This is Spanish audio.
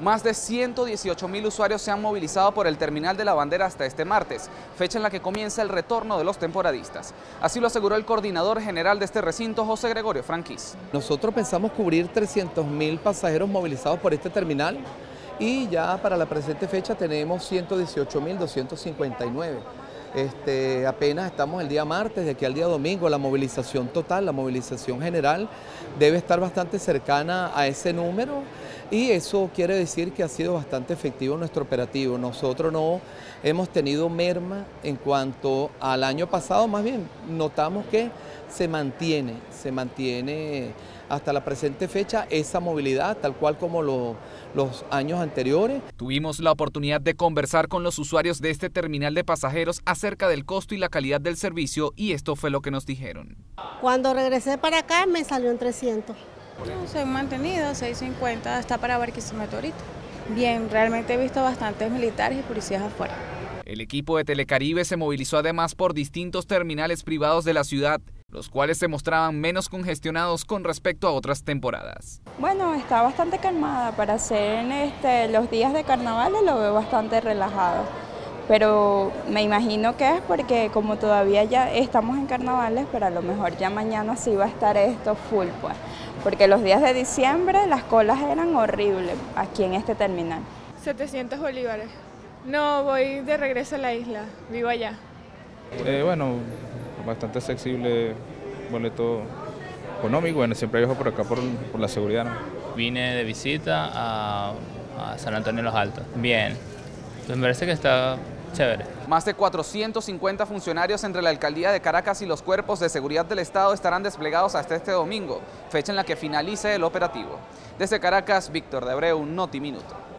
Más de 118 mil usuarios se han movilizado por el terminal de la bandera hasta este martes, fecha en la que comienza el retorno de los temporadistas. Así lo aseguró el coordinador general de este recinto, José Gregorio Franquís. Nosotros pensamos cubrir 300 mil pasajeros movilizados por este terminal y ya para la presente fecha tenemos 118 mil 259. Este, apenas estamos el día martes, de aquí al día domingo, la movilización total, la movilización general debe estar bastante cercana a ese número y eso quiere decir que ha sido bastante efectivo nuestro operativo. Nosotros no hemos tenido merma en cuanto al año pasado, más bien notamos que se mantiene, se mantiene hasta la presente fecha esa movilidad, tal cual como los años anteriores. Tuvimos la oportunidad de conversar con los usuarios de este terminal de pasajeros acerca del costo y la calidad del servicio y esto fue lo que nos dijeron. Cuando regresé para acá me salió en 300. No, se han mantenido, 650, está para Barquisimeto ahorita. Bien, realmente he visto bastantes militares y policías afuera. El equipo de Telecaribe se movilizó además por distintos terminales privados de la ciudad los cuales se mostraban menos congestionados con respecto a otras temporadas. Bueno, está bastante calmada. Para hacer este, los días de carnaval lo veo bastante relajado. Pero me imagino que es porque como todavía ya estamos en carnavales, pero a lo mejor ya mañana sí va a estar esto full, pues. Porque los días de diciembre las colas eran horribles aquí en este terminal. 700 bolívares. No, voy de regreso a la isla, vivo allá. Eh, bueno, bastante accesible, boleto económico, bueno, siempre viajo por acá por, la seguridad. Vine de visita a, San Antonio de los Altos. Bien, pues me parece que está chévere. Más de 450 funcionarios entre la Alcaldía de Caracas y los cuerpos de seguridad del Estado estarán desplegados hasta este domingo, fecha en la que finalice el operativo. Desde Caracas, Víctor de Abreu, Noti Minuto.